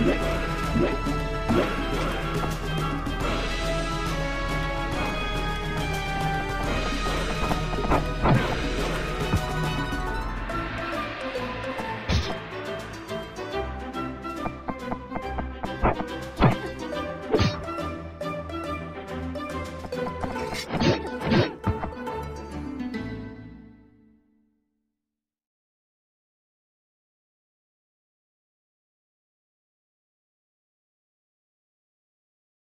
Yeah.